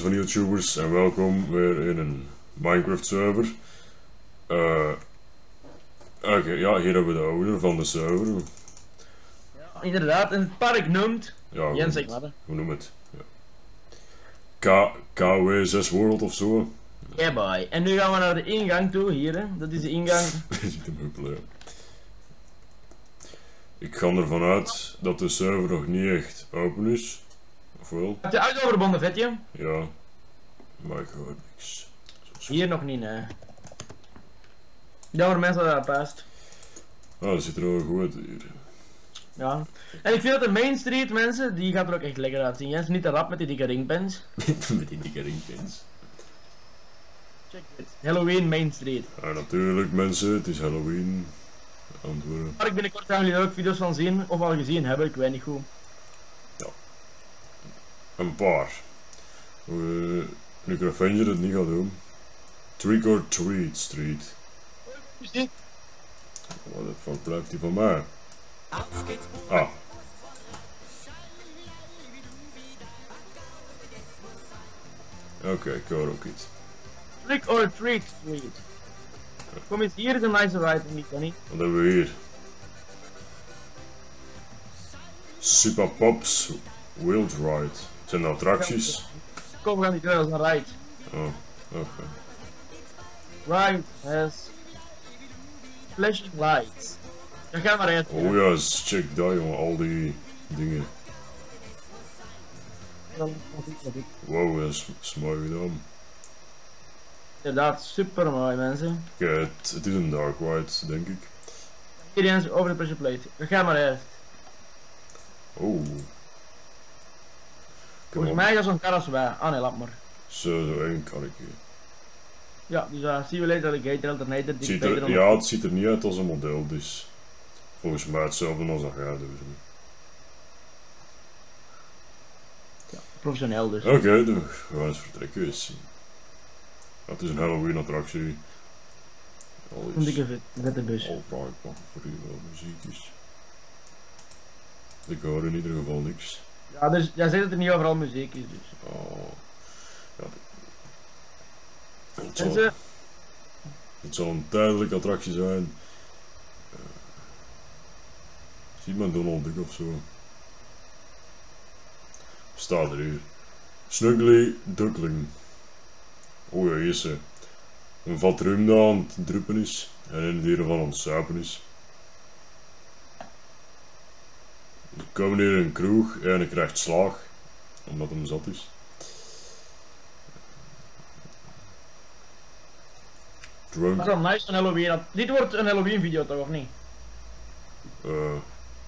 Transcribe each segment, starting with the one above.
van YouTubers en welkom weer in een Minecraft server. Eh, Oké, ja, hier hebben we de owner van de server. Inderdaad, een park noemt. Ja, hoe Jens, noem ik het? wat. Hoe noem het? Ja. K KW6 World of zo. Yeah boy. En nu gaan we naar de ingang toe, hier hè. Dat is de ingang. Ja. Ik ga ervan uit dat de server nog niet echt open is. Wel? Heb je auto verbonden, vetje? Ja. Maar ik hoor niks. Hier nog niet, nee. Jammer mensen dat dat past. Ah, dat ziet er wel goed uit hier. Ja. En ik vind dat de Main Street mensen, die gaat er ook echt lekker uitzien. Jens, niet te rap met die dikke ringpens. Met die dikke ringpins. Check dit. Halloween Main Street. Ja, natuurlijk mensen, het is Halloween. Antwoorden. Waar ik binnenkort gaan jullie er ook video's van zien, of al gezien hebben, ik weet niet goed. Een paar. Uh, nu ik Avenger het niet gaat doen. Trick or Treat Street. Wat de fuck blijft die van mij? Ah. Oké, ik hoor ook iets. Trick or Treat Street. Kom eens, hier is een nice ride, niet Danny. Wat hebben we hier? Super Pops Wild Ride. Zijn dat attracties? Kom, we gaan die als een ride. Oh, oké. Ride has flashing lights. Dan gaan we rijden. Oh ja, check dat jongen, al die dingen. Wow, dat is, is mooi gedaan. Inderdaad, super mooi mensen. Kijk, het, het is een dark white, denk ik. Hier eens over de pressure plate. We gaan maar eerst. Oh. Volgens mij gaat zo'n kar als wij. Ah nee, laat maar. Zo, zo één karretje. Ja, dus uh, see you later alligator alternator. Die ziet er, ja, het ziet er niet uit als een model, dus volgens mij hetzelfde als dat jij doet. Professioneel dus. Oké, dan we gaan eens vertrekken. Eens zien. Ja, het is een Halloween attractie. Al Een is vet, vette bus. al vraag ik me af voor u wel muziek is. Ik hoor in ieder geval niks. Ja, dus jij zegt dat er niet overal muziek is dus. Oh. Ja. Het zal een tijdelijke attractie zijn. Eh, Ziet men Donald Duck of zo? Staat er hier. Snuggly Duckling. Oh ja, hier is ze. Een vat rum aan het druppen is. En in het hier van aan het suipen is. We komen hier een kroeg en hij krijgt slaag. Omdat hem zat is. Drunk. dat is wel nice een Halloween. Dit wordt een Halloween video toch of niet? Eh,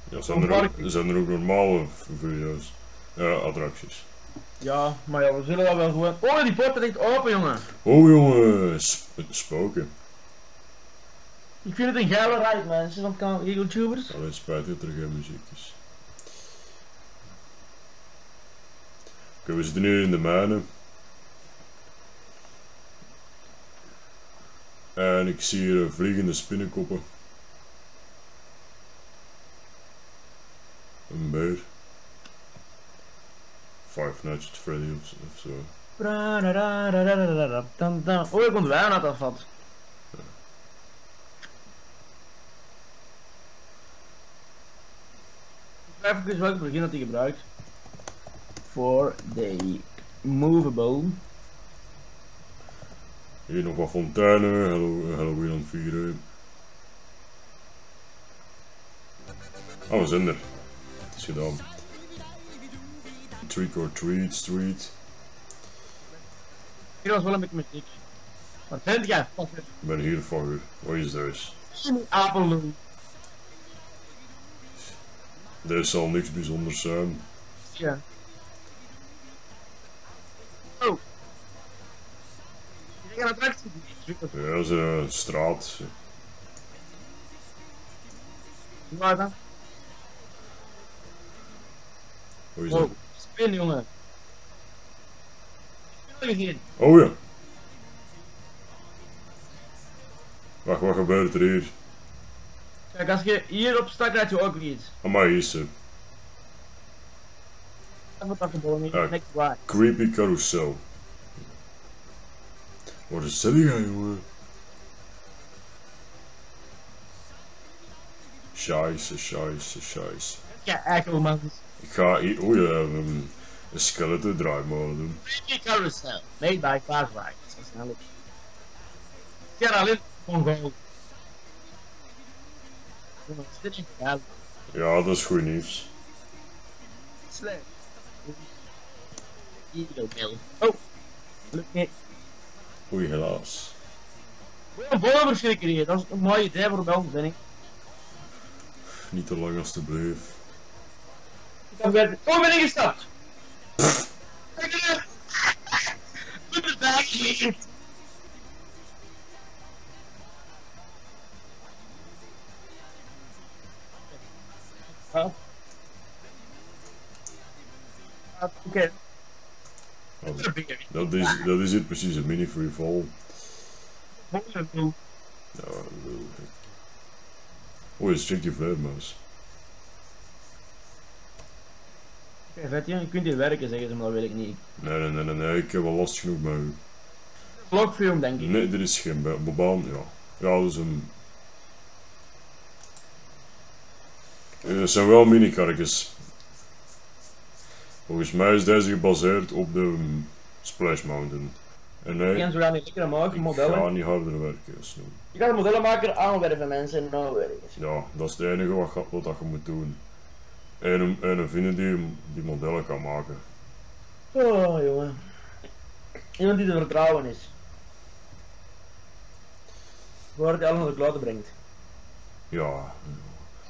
ja, zijn, er ook, zijn er ook normale video's? Ja, attracties. Ja, maar ja, we zullen dat wel gewoon. Oh, die poort ligt open, jongen. Oh jongen, sp spoken. Ik vind het een geile ride, mensen. Dat kan YouTubers. Alleen spijt dat er geen muziek is. Oké, we zitten nu in de mijnen? En ik zie hier vliegende spinnenkoppen. Een beer. Five Nights at Freddy of, of zo. Oh, ik ontwijn dat dat vat. Even welke begin dat hij gebruikt. For the movable. Hier nog wat fonteinen, Hallo- Halloween aan het vieren. Oh, we zijn er. Het is gedaan. Trick or Treat Street. Hier was wel een beetje muziek. Wat vind jij? Ik ben hier voor u. Wat is deze? Apeldoorn. Deze zal niks bijzonders zijn. Ja. Ja, dat is een straat. Waar dan? Wat is Oh, dat? spin jongen. Spin gezien. Oh ja. Wacht, wat gebeurt er hier? Kijk, als je hierop staat, krijg je ook iets. Amai, hier is ze. Dat wordt gewoon niet. Waar. Creepy carousel. Waar zit jij, jongen? Scheisse, scheisse, scheisse. Ja, echt man. Ik ga hier, oei, um, een skeleton draaimolen doen. Freaky carousel. Made by Far. Dat is. Sierra Leone, is ja, Ja, dat is goed nieuws. slecht. Oh, lukt niet. Oei, helaas. Een hier. Dat is een mooie idee voor ons, denk ik. Niet te lang alstublieft. Ik ben weer... Oh, ik ben ingestapt! Goed het bijgeleerd! Ah. Ah, Oké. Dat, is, dat is het precies, een mini free fall. Ja, lul. Oei, een stukje vleermuis. Oké, vet je, je kunt hier werken zeggen ze, maar dat weet ik niet. Nee, nee, nee, nee, nee, ik heb wel last genoeg met u. Vlogfilm denk ik. Nee, er is geen ba- bobaan, ja. Ja, dat is een... Eh, Het zijn wel minikarretjes. Volgens mij is deze gebaseerd op de um, Splash Mountain. En nee, zo gaan die lekkere maken, ik modellen. ga niet harder werken, Snoep. Je kan een modellenmaker aanwerven mensen en nou werken. Ja, dat is het enige wat, wat dat je moet doen. En een, en een vinden die, die modellen kan maken. Oh jongen. Iemand die te vertrouwen is. Waar het alles naar de kloten brengt. Ja,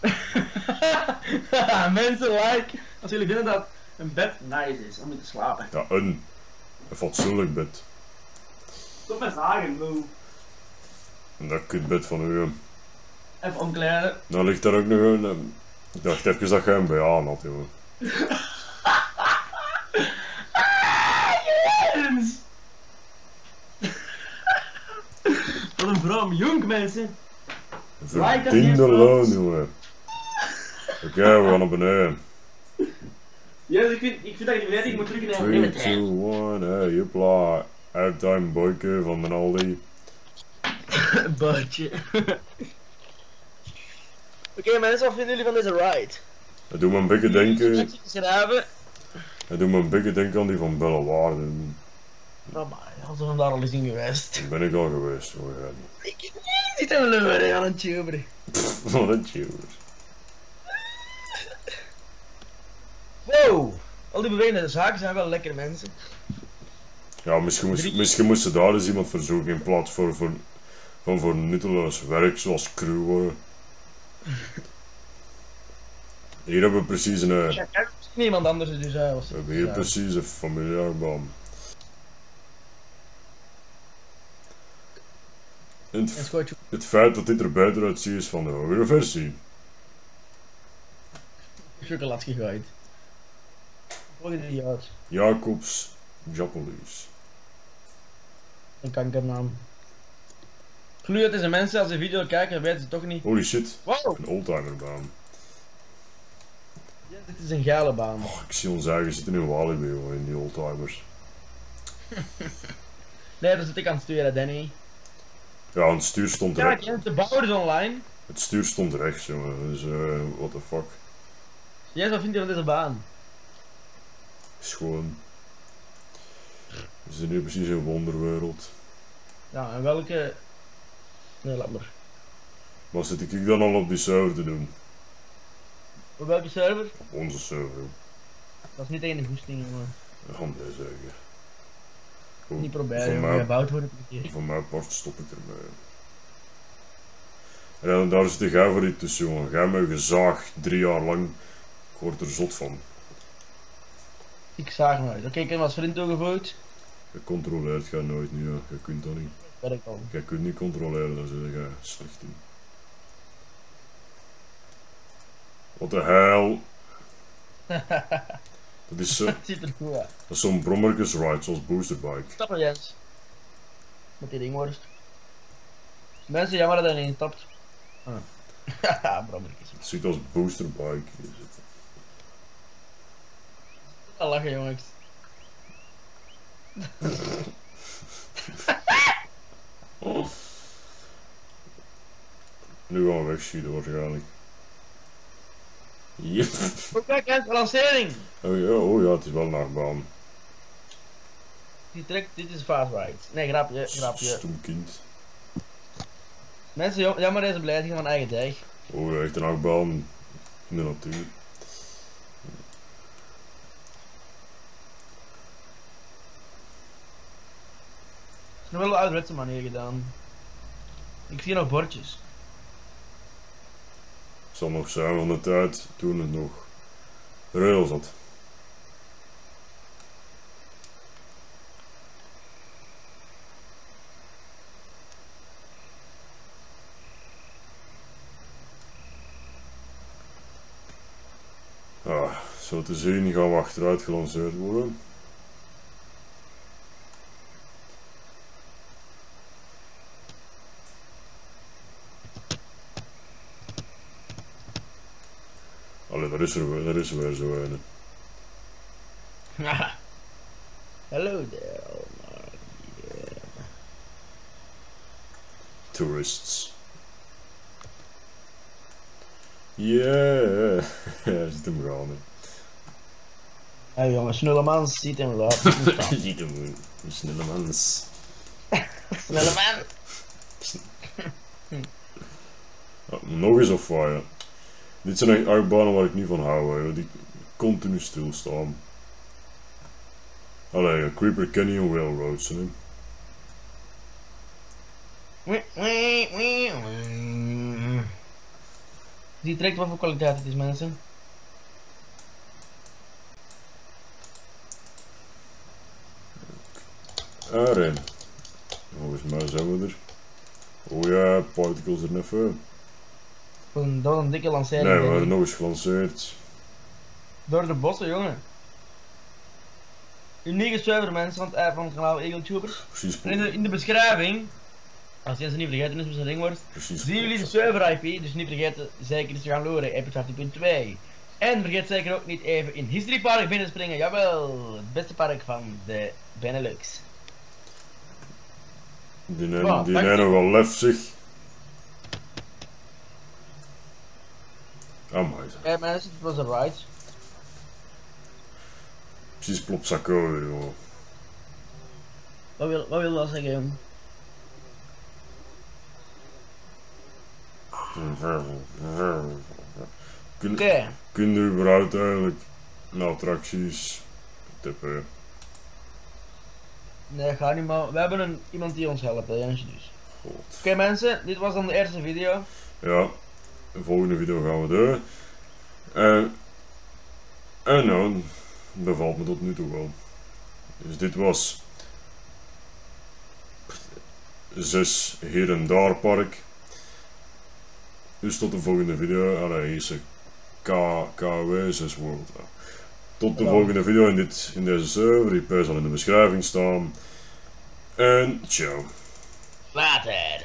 Mensen like als jullie vinden dat een bed nice is om in te slapen. ja een, een fatsoenlijk bed. Stop met zagen, bro. Een dat kutbed van u. Even omkleden. Dan ligt daar ook nog een... ehm, Ik dacht even dat jij een BH had, jongen. Wat een vrouw, jong mensen. Verdiende loon, jongen. Oké, we gaan naar beneden. Jens, ik vind, ik vind dat je die verdediging moet drukken in 3, mijn 2, tijd. 1, hey, jupla. Halftime boyke van mijn Aldi. Bartje. Oké mensen, wat vinden jullie van deze ride? Het doet me een beetje denken, het doet me een beetje denken aan die van Belle Waarde. Nou maar, alsof we daar al eens in geweest. Ben ik al geweest, hoor. Ja. Ik zit aan een leuren aan een tuber. Wat een chill. Wow! Al die bewegende zaken zijn wel lekker mensen. Ja, misschien moest, Drie. misschien moest daar eens iemand voor zoeken in plaats voor, voor, van voor nutteloos werk zoals crew worden. Hier hebben we precies een, eh, Ja, kijk, misschien iemand anders dus hij was. we hebben hier ja. precies een En het, het feit dat dit er beter uitziet is van de hogere versie. chocolade gegooid. Volgende die uit. Jacobs Japolis. Een kankernaam. Gloeit deze mensen als de video kijken, weten ze toch niet. Holy shit, Wow! een oldtimerbaan. Ja, dit is een geile baan. Oh, ik zie ons eigen zitten in Walibi, jongen, in die oldtimers. Nee, daar zit ik aan het sturen, Danny. Ja, het stuur stond Kijk, rechts. Jens, de bouwer is online. Het stuur stond rechts, jongen. Dus, eh, what the fuck. Jens, wat vind je van deze baan? Is gewoon. We zitten nu precies in een wonderwereld. Ja, en welke... Nee, laat maar. Maar zit ik dan al op die server te doen? Op welke server? Op onze server. Dat is niet tegen de goesting, jongen. Dat gaan we zeggen. Goed, Niet proberen, mij, Gebouwd worden keer. voor mijn part stop ik ermee. En daar zit jij voor die tussen, jongen. Hebt me gezaagd drie jaar lang. Ik word er zot van. Ik zaag hem uit. Oké, ik heb als vriend toegevoegd. Je controleert jij nooit niet, ja. Je kunt dat niet. Werk al. Jij kunt niet controleren, daar zit jij slecht in. Wat de hel. Dat is, zo- Het ziet er goed uit. dat is zo'n brommerkesride, zoals boosterbike. Stappen, Jens. Met die dingworst. Mensen, jammer dat hij niet stapt. Ah. Haha, brommertjes. Het ziet als boosterbike. is het. Lachen, jongens. Nu gaan we wegschieten waarschijnlijk. Yep. Oh, kijk eens, lancering! Oh ja, oh ja, het is wel een achtbaan. Die trekt, dit is fast ride. Nee, grapje, grapje. Stom kind. Mensen, jam- jammer deze belediging van eigen deeg. Oh ja, echt een achtbaan in de natuur. Nog wel ouderwetse manier gedaan. Ik zie nog bordjes. Het zal nog zijn van de tijd toen het nog rails had. Ah, zo te zien gaan we achteruit gelanceerd worden. Allee, daar is er, weer- daar is er weer zo een. Hello there, oh my yeah. Tourists. Yeah, ziet hem gaan. hè. Hé jongen, snulle man ziet hem wel. Ziet hem, snelle mens. Snelle! Ja, nog eens of wat. Dit zijn echt achtbanen waar ik niet van hou, hè, die continu stilstaan. Allee, Creeper Canyon Railroads, hè. Die trekt wat voor kwaliteit het is, mensen. Ah, Rijn. Volgens mij zijn we er. Oh ja, particles er even. Een- Dat was een dikke lancering. Nee, we hebben nog eens gelanceerd. Door de bossen, jongen. Unieke server, mensen, van het, van het kanaal Eagle Tubers. Precies, En in de, in de beschrijving, als je ze niet vergeten is met zijn ringwoord, precies. zien jullie de server IP, dus niet vergeten zeker eens te gaan loren, episode 18.2. En vergeet zeker ook niet even in History Park binnen te springen, jawel, het beste park van de Benelux. Die Ah, die nogal lef, zeg. Amai, zeg. Kijk mensen, het was een ride. Precies plopsakko weer, jongen. Wat wil, wat wil dat zeggen? Kun, Oké, kun je überhaupt eigenlijk naar attracties tippen? nee ga niet maar, we hebben een, iemand die ons helpt, hè, Jensje dus. Oké mensen, dit was dan de eerste video. Ja, de volgende video gaan we doen. En, en nou, bevalt me tot nu toe wel. Dus dit was 6 hier en daar park. Dus tot de volgende video. Allee, hier is een K, KW 6 World. Tot de Ja. volgende video in, dit, in deze server. Die zal in de beschrijving staan. En ciao. Later.